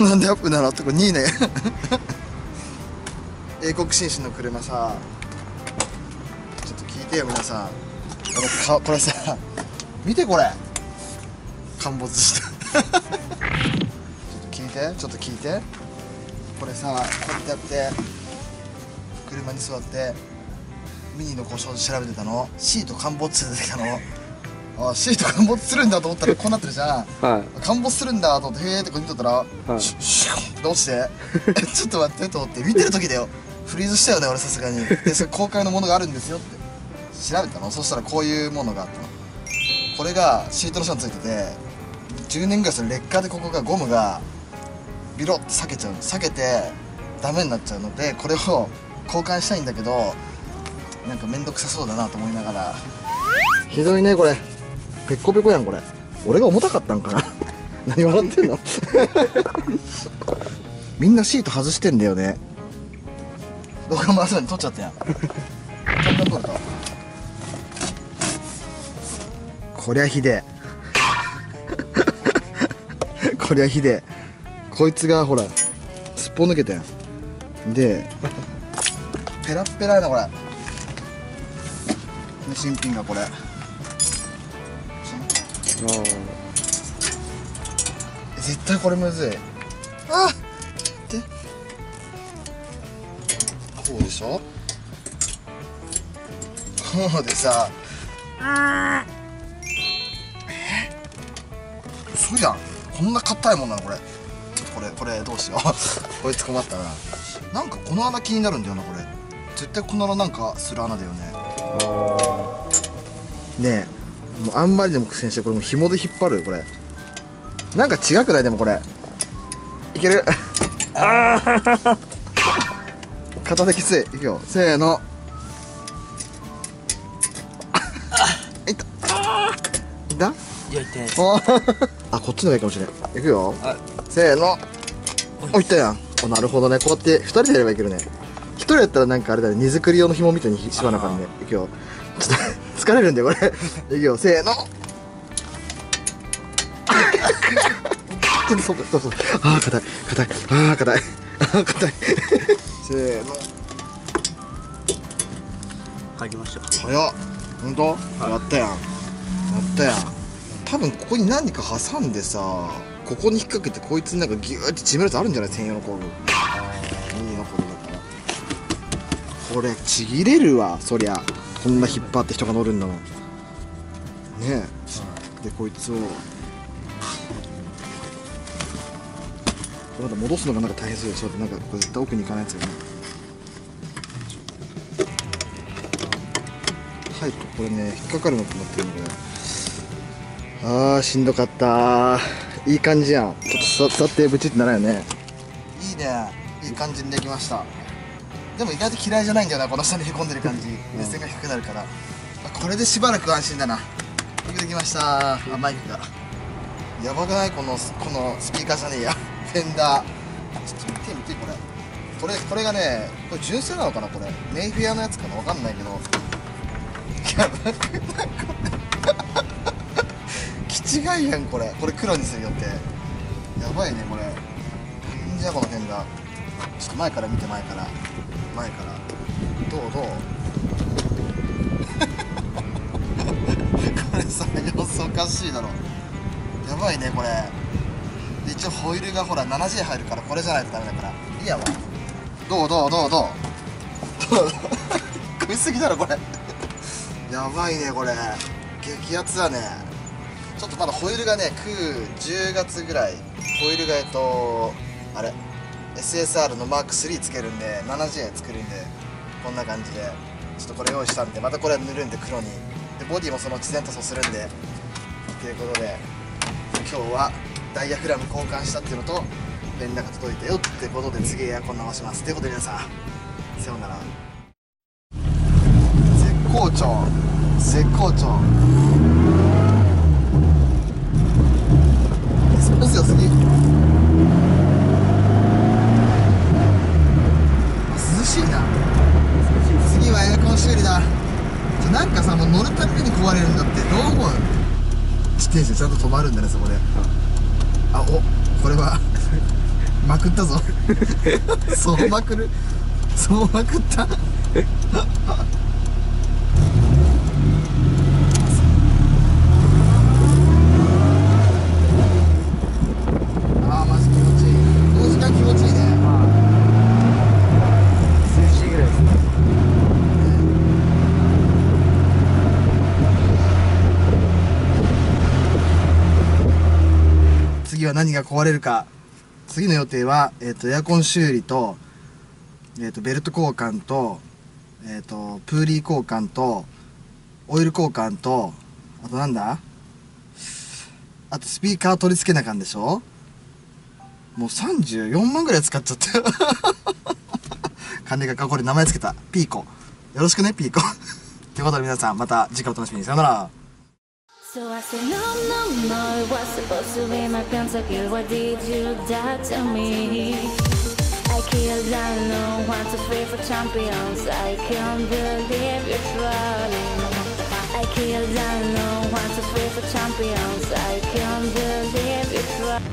なんでアップなのってこれ2位ね。英国紳士の車さ。ちょっと聞いてよ皆さん。これかこれさ。見てこれ。陥没した。ちょっと聞いてちょっと聞いて。これさこうやってやって車に座ってミニの故障で調べてたの。シート陥没って出てきたの。あシート陥没するんだと思ったらこうなってるじゃん。は陥没するんだと思ってへーってこう見とったら、い。シュッシュッって落ちてえちょっと待ってと思って見てる時だよ。フリーズしたよね俺さすがに。でそれ公開のものがあるんですよって。調べたの？そしたらこういうものがあったの。これがシートの下についてて10年ぐらいそれ劣化でここがゴムがビロッて裂けちゃう裂けてダメになっちゃうの。でこれを交換したいんだけどなんか面倒くさそうだなと思いながら。ひどいねこれペコペコやんこれ。俺が重たかったんかな。何笑ってんの？みんなシート外してんだよね。動画回すのに撮っちゃったやん。簡単撮れたこりゃひで こりゃひでこいつがほらすっぽ抜けたやん。でペラッペラやなこれ。新品がこれ。絶対これむずい。あ。っで。こうでしょ？こうでさ。え嘘じゃん。こんな硬いもんなのこれ。これこれどうしよう。こいつ困ったな。なんかこの穴気になるんだよなこれ。絶対この穴なんかする穴だよね。ねえもうあんまりでも苦戦してこれもう紐で引っ張るよこれ。なんか違くない？でもこれ。いける。片手きつい。いくよ。せーの。いっ。たいっ。たいや痛いおあこっちの方がいいかもしれないいくよ。はい。せーの。おい。ったやん。おなるほどね。こうやって2人でやればいけるね。1人やったらなんかあれだね。荷造り用の紐みたいに縛らなあかんね。いくよ。ちょっと疲れるんだよこれ。いくよ。せーの。ちょっとそうそうそう。ああ硬い。硬い。ああ硬い。ああ硬い。せーの。入りました。早っ。本当、やったやん。やったやん。多分ここに何か挟んでさここに引っ掛けてこいつなんかギューって締めるやつあるんじゃない？専用の工具。いいのこれだから。これちぎれるわそりゃこんな引っ張って人が乗るんだもん。ねえ。でこいつを。まだ戻すのがなんか大変そうよ。そうなんかこれ絶対奥に行かないやつよねタイプこれね引っかかるのとなってるのこれあーしんどかった。いい感じやん。ちょっと座座ってブチってならんよね。いいね。いい感じにできましたでも意外と嫌いじゃないんだよなこの下にへこんでる感じ。目線が低くなるから。あこれでしばらく安心だな。よくできました。あマイクが。やばくない？このこのスピーカーじゃねえや。フェンダー。ちょっと見て見てこれ。これこれがねこれ純正なのかなこれ。メイフェアのやつかな？わかんないけど。いやなんかなんか気違いやんこれ。これ黒にするよってやばいねこれ。なんじゃこのフェンダー。ちょっと前から見て前から前から。どうどう？これさ様子おかしいだろ。やばいねこれ。で一応ホイールがほら 7J 入るからこれじゃないとダメだから。いいやわどうどうどうどう？ど う食いすぎだろこれ。やばいねこれ。激アツだね。ちょっとまだホイールがね910月ぐらい。ホイールがえっとあれ？SSR のマーク3つけるんで 7J 作るんでこんな感じでちょっとこれ用意したんでまたこれ塗るんで黒に。でボディもその自然塗装するんでということで今日はダイヤフラム交換したっていうのと連絡届いたよってことで次エアコン直します。ということで皆さんさようなら。絶好調。絶好調そうですよ次涼しいな次はエアコン修理だちょなんかさもう乗るたびに壊れるんだって。どう思う自転車ちゃんと止まるんだねそこで。あおこれはまくったぞ。そうまくる。そうまくったああマジ気持ちいいこの時間気持ちいいね涼しいぐらいですね次は何が壊れるか。次の予定は、えっとエアコン修理と,、えっとベルト交換と,、えっとプーリー交換とオイル交換とあとなんだ？あとスピーカー取り付けなかんでしょ？もう34万ぐらい使っちゃった。よ金がかこれ名前つけた。ピーコ。よろしくねピーコ。ということで皆さんまた次回お楽しみに。さよなら。So I said, no, no, no, it was supposed to be my pentakill. Why did you die to me? I killed down no one to free for champions. I can't believe you're trolling. I killed down no one to free for champions. I can't believe you're trolling.